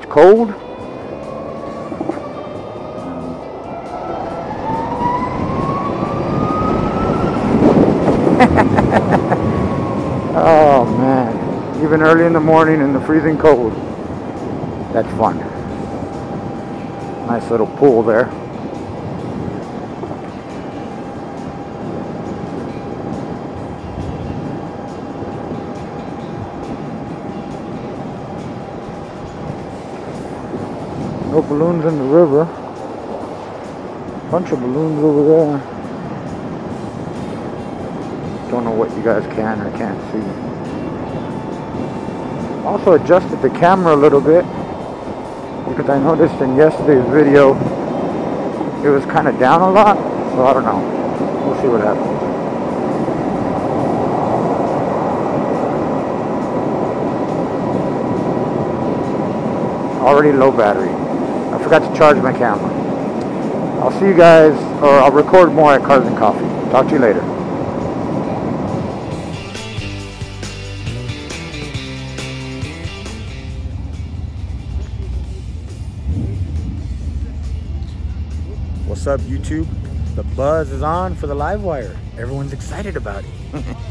It's cold. oh man, even early in the morning in the freezing cold. That's fun. Nice little pool there. No balloons in the river. Bunch of balloons over there. Don't know what you guys can or can't see. Also adjusted the camera a little bit because I noticed in yesterday's video it was kind of down a lot. So I don't know. We'll see what happens. Already low battery. I forgot to charge my camera. I'll see you guys, or I'll record more at Cars and Coffee. Talk to you later. What's up, YouTube? The buzz is on for the LiveWire. Everyone's excited about it.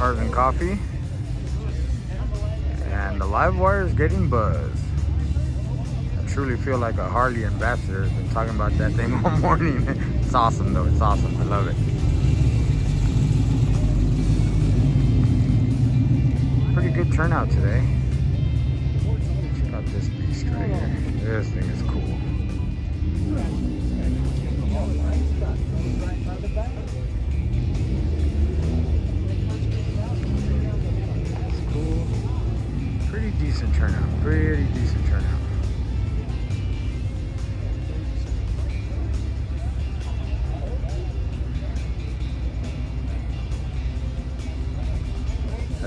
And Coffee. And the LiveWire is getting buzz. I truly feel like a Harley ambassador. Been talking about that thing all morning. it's awesome though, it's awesome. I love it. Pretty good turnout today. Check out this beast right here. This thing is cool.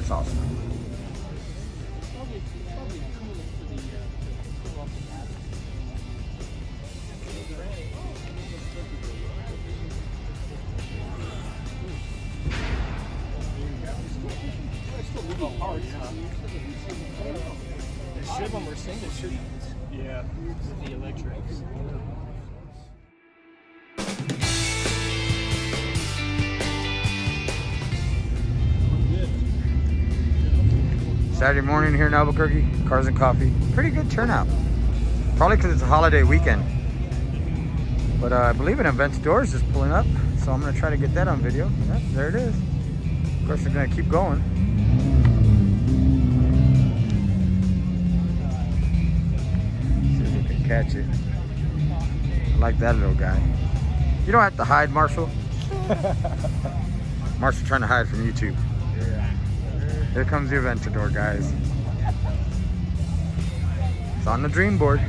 That's awesome. They should when we're saying it should. Yeah. The electrics. Saturday morning here in Albuquerque, Cars and Coffee. Pretty good turnout. Probably because it's a holiday weekend. But uh, I believe an Aventador is pulling up, so I'm gonna try to get that on video. Yep, there it is. Of course, they're gonna keep going. See if we can catch it. I like that little guy. You don't have to hide, Marshall. Marshall trying to hide from YouTube. Here comes the Aventador, guys. It's on the dream board.